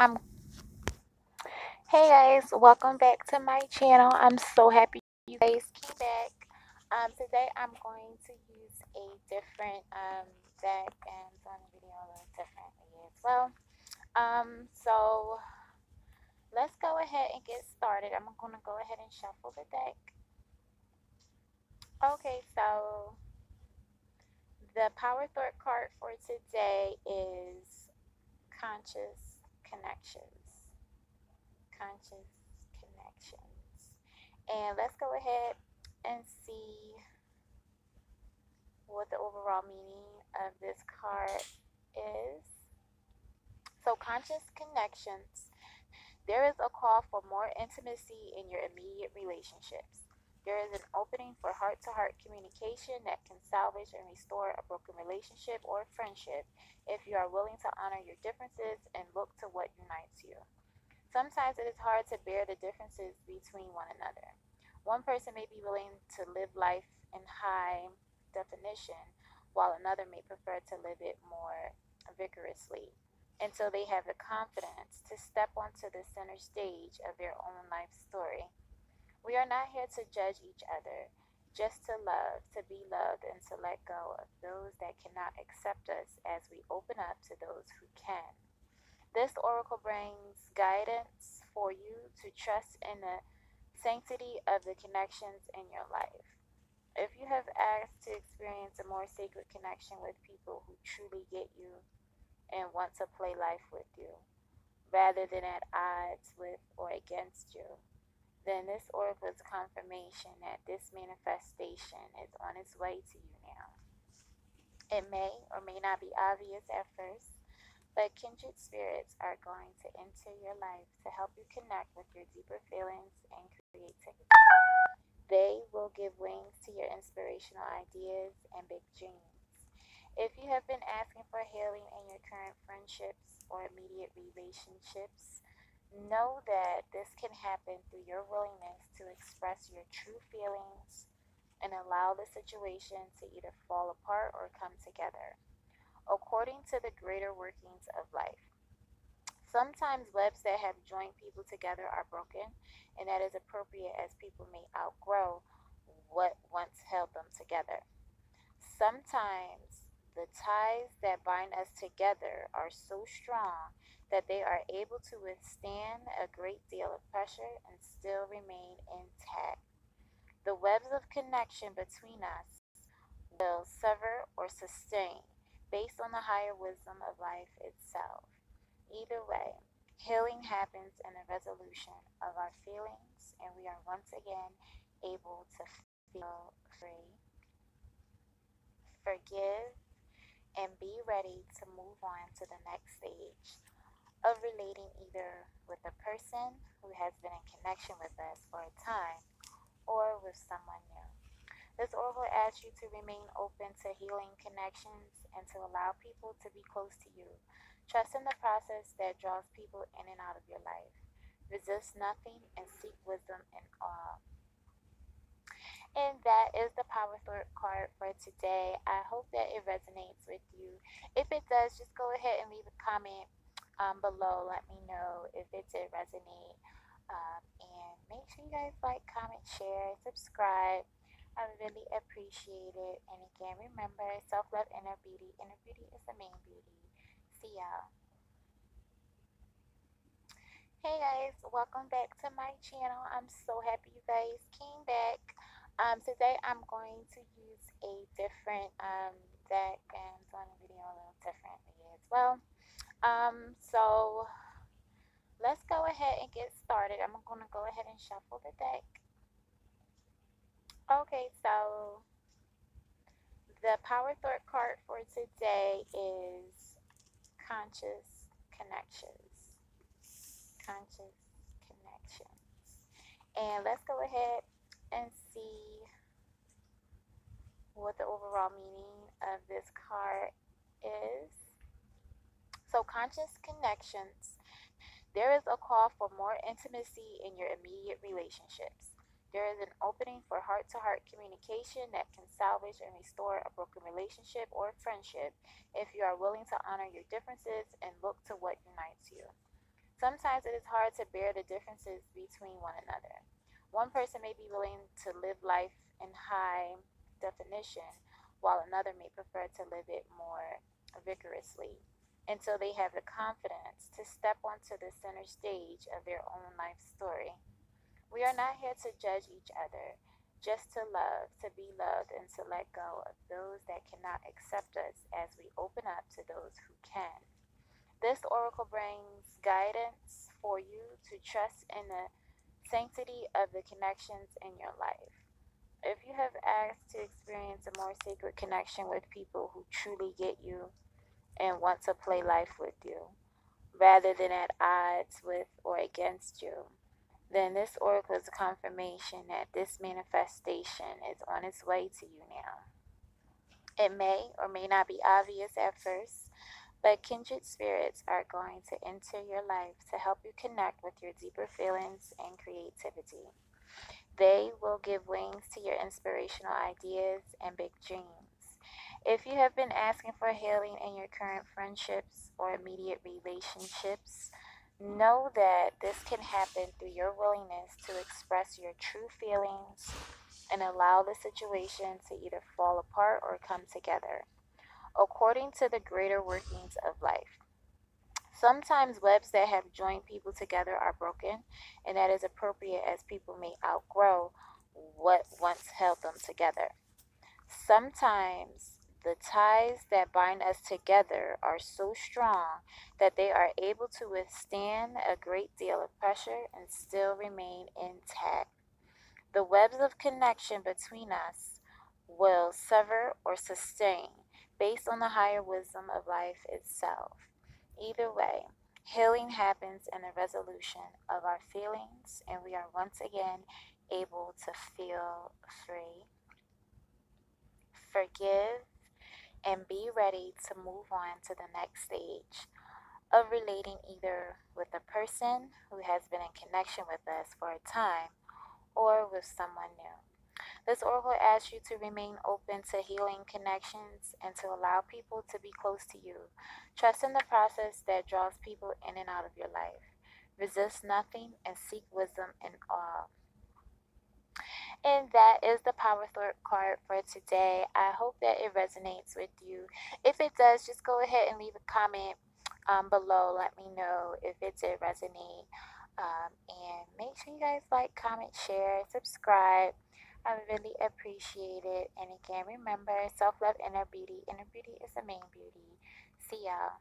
I'm Hey guys, welcome back to my channel. I'm so happy you guys came back. Um, today I'm going to use a different um, deck and doing the video a little differently as well. Um, so let's go ahead and get started. I'm going to go ahead and shuffle the deck. Okay, so the Power Thought card for today is Conscious Connections conscious connections. And let's go ahead and see what the overall meaning of this card is. So, conscious connections. There is a call for more intimacy in your immediate relationships. There is an opening for heart to heart communication that can salvage and restore a broken relationship or friendship if you are willing to honor your differences and look to what unites you. Sometimes it is hard to bear the differences between one another. One person may be willing to live life in high definition, while another may prefer to live it more vigorously until they have the confidence to step onto the center stage of their own life story. We are not here to judge each other, just to love, to be loved, and to let go of those that cannot accept us as we open up to those who can. This oracle brings guidance for you to trust in the sanctity of the connections in your life. If you have asked to experience a more sacred connection with people who truly get you and want to play life with you, rather than at odds with or against you, then this oracle is confirmation that this manifestation is on its way to you now. It may or may not be obvious at first, but kindred spirits are going to enter your life to help you connect with your deeper feelings and creativity. They will give wings to your inspirational ideas and big dreams. If you have been asking for healing in your current friendships or immediate relationships, know that this can happen through your willingness to express your true feelings and allow the situation to either fall apart or come together according to the greater workings of life. Sometimes webs that have joined people together are broken, and that is appropriate as people may outgrow what once held them together. Sometimes the ties that bind us together are so strong that they are able to withstand a great deal of pressure and still remain intact. The webs of connection between us will sever or sustain based on the higher wisdom of life itself. Either way, healing happens in the resolution of our feelings, and we are once again able to feel free, forgive, and be ready to move on to the next stage of relating either with a person who has been in connection with us for a time or with someone new. This oracle asks you to remain open to healing connections and to allow people to be close to you. Trust in the process that draws people in and out of your life. Resist nothing and seek wisdom in all. And that is the Power Thought card for today. I hope that it resonates with you. If it does, just go ahead and leave a comment um, below. Let me know if it did resonate. Um, and make sure you guys like, comment, share, subscribe. I really appreciate it. And again, remember self love, inner beauty. Inner beauty is the main beauty. See y'all. Hey guys, welcome back to my channel. I'm so happy you guys came back. Um, today I'm going to use a different um, deck and I'm doing the video a little differently as well. Um, so let's go ahead and get started. I'm going to go ahead and shuffle the deck. Okay, so the Power Thought card for today is Conscious Connections. Conscious Connections. And let's go ahead and see what the overall meaning of this card is. So, Conscious Connections. There is a call for more intimacy in your immediate relationships. There is an opening for heart to heart communication that can salvage and restore a broken relationship or friendship if you are willing to honor your differences and look to what unites you. Sometimes it is hard to bear the differences between one another. One person may be willing to live life in high definition, while another may prefer to live it more vigorously until they have the confidence to step onto the center stage of their own life story. We are not here to judge each other, just to love, to be loved, and to let go of those that cannot accept us as we open up to those who can. This oracle brings guidance for you to trust in the sanctity of the connections in your life. If you have asked to experience a more sacred connection with people who truly get you and want to play life with you, rather than at odds with or against you, then this oracle is a confirmation that this manifestation is on its way to you now. It may or may not be obvious at first, but kindred spirits are going to enter your life to help you connect with your deeper feelings and creativity. They will give wings to your inspirational ideas and big dreams. If you have been asking for healing in your current friendships or immediate relationships, know that this can happen through your willingness to express your true feelings and allow the situation to either fall apart or come together according to the greater workings of life. Sometimes webs that have joined people together are broken, and that is appropriate as people may outgrow what once held them together. Sometimes the ties that bind us together are so strong that they are able to withstand a great deal of pressure and still remain intact. The webs of connection between us will sever or sustain based on the higher wisdom of life itself. Either way, healing happens in the resolution of our feelings, and we are once again able to feel free. Forgive and be ready to move on to the next stage of relating either with a person who has been in connection with us for a time or with someone new. This oracle asks you to remain open to healing connections and to allow people to be close to you. Trust in the process that draws people in and out of your life. Resist nothing and seek wisdom in all. And that is the Power card for today. I hope that it resonates with you. If it does, just go ahead and leave a comment um, below. Let me know if it did resonate. Um, and make sure you guys like, comment, share, subscribe. I really appreciate it. And again, remember self love, inner beauty. Inner beauty is the main beauty. See y'all.